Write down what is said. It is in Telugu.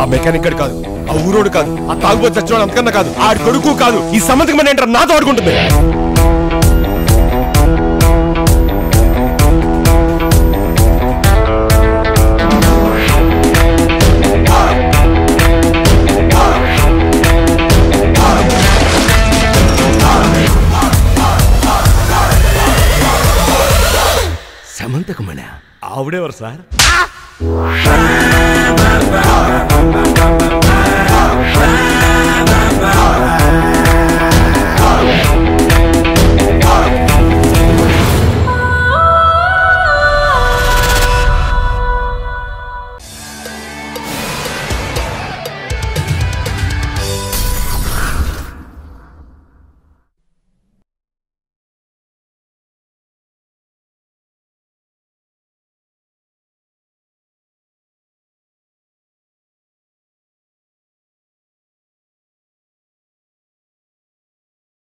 ఆ మెకానిక్ గడు కాదు ఆ ఊరోడు కాదు ఆ తాగుబోతు చచ్చివాడు అంతకన్నా కాదు ఆడి కొడుకు కాదు ఈ సంబంధం మన ఏంటారు? నాతో ఆడుకుంటుంది. సమంతకమణ ఆవిడెవరు సార్?